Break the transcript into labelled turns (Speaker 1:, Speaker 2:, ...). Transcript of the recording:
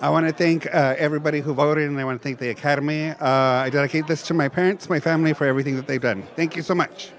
Speaker 1: I want to thank uh, everybody who voted, and I want to thank the Academy. Uh, I dedicate this to my parents, my family, for everything that they've done. Thank you so much.